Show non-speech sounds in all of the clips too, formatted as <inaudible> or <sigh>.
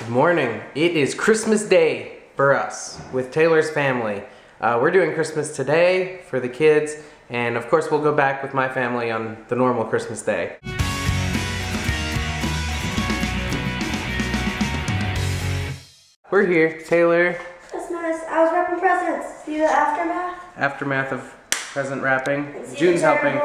Good morning. It is Christmas Day for us with Taylor's family. Uh, we're doing Christmas today for the kids, and of course, we'll go back with my family on the normal Christmas day. We're here, Taylor. Christmas. I was wrapping presents. See the aftermath? Aftermath of present wrapping. June's helping.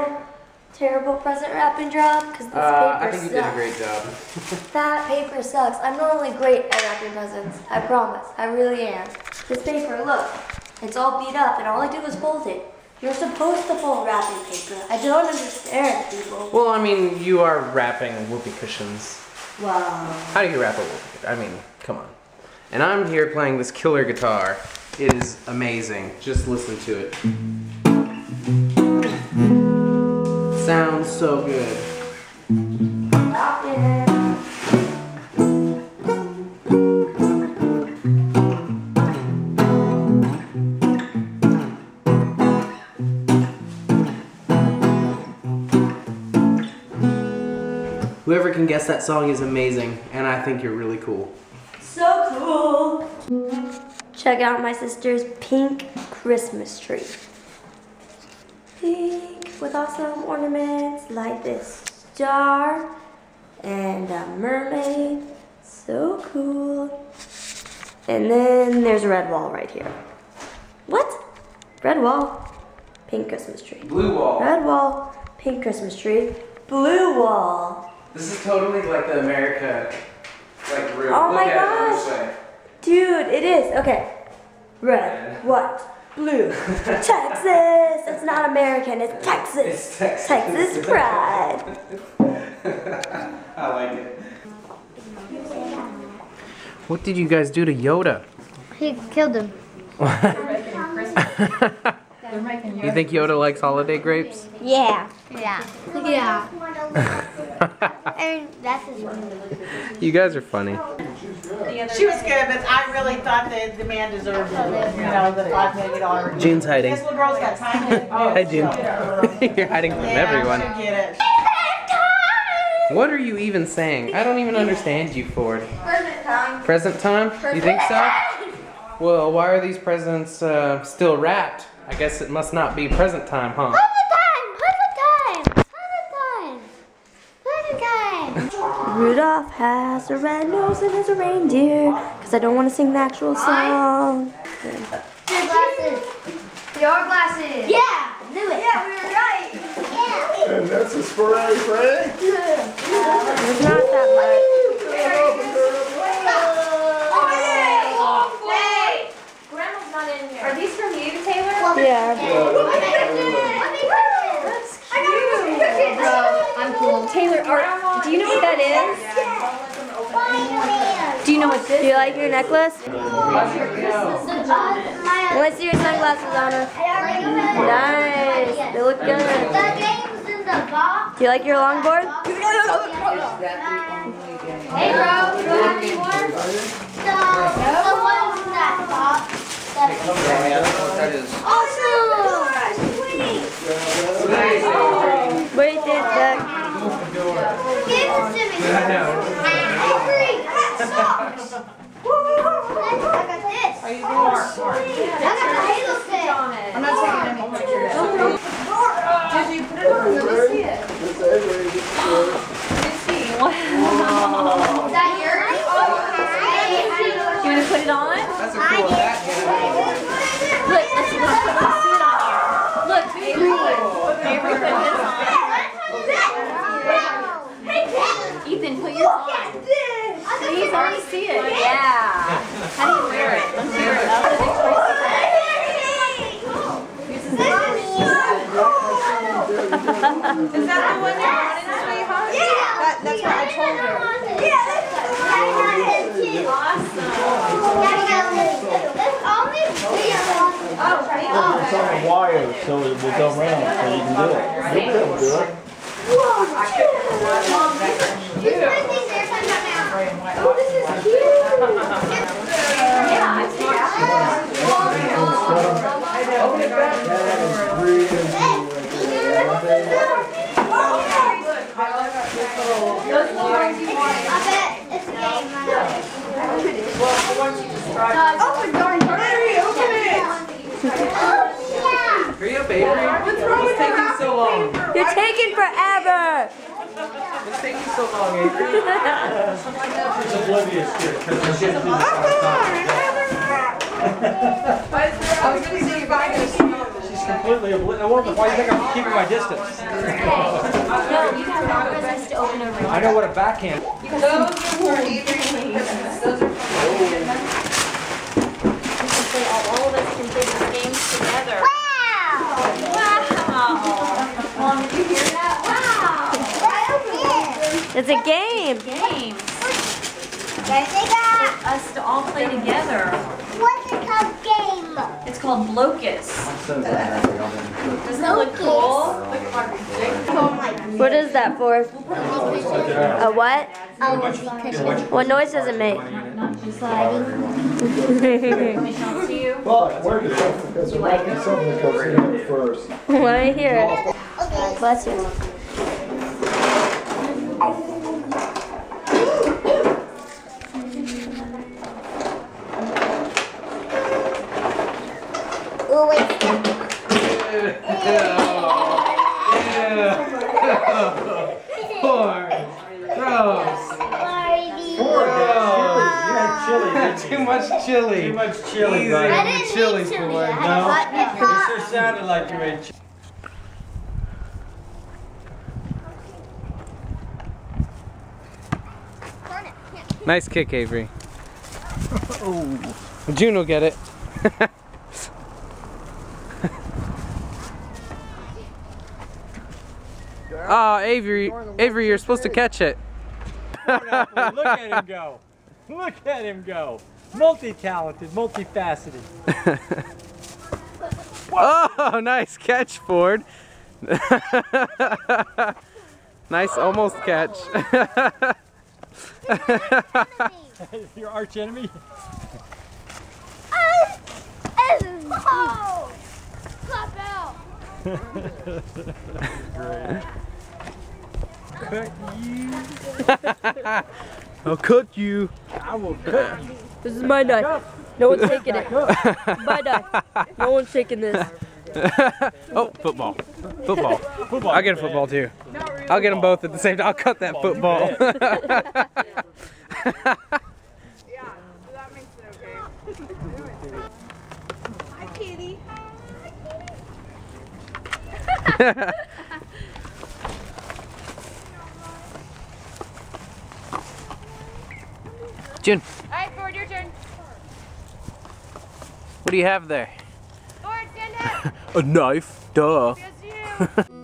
Terrible, present wrapping job because this Uh, I paper think you did a great job. <laughs> That paper sucks. I'm normally great at wrapping presents. I promise. I really am. This paper, look, it's all beat up, and all I do is fold it. You're supposed to fold wrapping paper. I don't understand, people. Well, I mean, you are wrapping whoopee cushions. Wow. How do you wrap a whoopee cushion? I mean, come on. And I'm here playing this killer guitar. It is amazing. Just listen to it. Sounds so good. Whoever can guess that song is amazing, and I think you're really cool. So cool. Check out my sister's pink Christmas tree. Pink with awesome ornaments like this star and a mermaid. So cool. And then there's a red wall right here. What? Red wall, pink Christmas tree. Blue wall. Red wall, pink Christmas tree. Blue wall. This is totally like the America, like room. Oh Look my at it gosh. way. Dude, it is. Okay. Red, white, blue. Texas. It's not American. It's Texas. It's Texas. Texas pride. <laughs> I like it. What did you guys do to Yoda? He killed him. <laughs> you think Yoda likes holiday grapes? Yeah. Yeah. Yeah. <laughs> and that's his one. You guys are funny. She was good, but I really thought that the man deserved it, you know, the five million dollar. Jean's hiding. This little girl's got time to. Hi, <laughs> June. <laughs> You're hiding from everyone. Yeah, she get it. What are you even saying? I don't even understand you, Ford. Present time. Present time? You think so? Well, why are these presents uh, still wrapped? I guess it must not be present time, huh? Present time! Present time! Present time! Present time! Rudolph has a red nose and is a reindeer. Because I don't want to sing the actual song. Your glasses. Your glasses. Yeah! Do it. Yeah, we were right. Yeah. And that's a spray, Frank. It's not that oh, Are these from you, Taylor? much. Yeah. I'm cool. Taylor, are, do you know what that is? Do you know what this Do you like your necklace? Let's see your sunglasses, Anna. Nice. They look good. Do you like your longboard? Hey, bro. You don't have any more? No. The one from that top. Awesome. Wait, there's Doug. Give this to me. Avery, that sucks. I got this. Are you doing smart? I got the Halo set. I'm not taking any pictures. Did you put it on? Let me see it. This Avery, this is yours. Is that yours? You want to put it on? That's a cool hat. Look, let's, let's, put, let's see it on here. Look, Avery. Avery, put this on. Ethan, put yours on. Please, I want to see it. Yeah. How do you wear it? Let's wear it. Oh, the Is that the one you wanted, sweetheart? That, that's what I told her. It's on a wire, so it will go around, so you can do it. Able to do it. That is three inches right there. I it's. I. Open door. Hurry, open it. Hurry up, Avery. What's taking so long? You're taking forever. What's taking so long, oblivious to it, 'cause she's I I completely oblivious. Well, why do you think I'm keeping my distance? No, you have more business to open over. I know what a backhand. Those are for Avery's Christmas. Those are Say all, all of us can play these games together. Wow. Wow. Mom, did you hear that? Wow. I open It's a game. Games. it. There's a guy. Us to all play together. What's it called game? It's called Blokus. Doesn't it look cool? What is that for? A what? What noise does it make? Let me show it to you. But where did something, because there might be something that comes in here first. Let me hear it. Okay. Bless you. Oh, wait. Poor. Gross. Party. You had chili. <laughs> Too much chili. Too much chili, Easy. buddy. I didn't chili's need chili. for I had No. a hot and It sure sounded like you ate chili. Nice kick, Avery. <laughs> oh. June will get it. oh, <laughs> Avery, Avery, you're supposed to catch it. Look at him go. <laughs> Look at him go. Multi-talented, multifaceted. <laughs> Oh, nice catch, Ford. <laughs> nice almost catch. Your arch enemy? Oh! Pop out. Cut you. I'll cut you. I will <laughs> cut you. This is my knife. No one's taking it. My knife. No one's taking this. <laughs> oh, football. Football. Football. I'll get a football too. I'll get them both at the same time. I'll cut that football. <laughs> Yeah, that makes it okay. Hi, kitty. June, All right, Ford, your turn. what do you have there? Ford, stand up. <laughs> A knife. Duh. <laughs>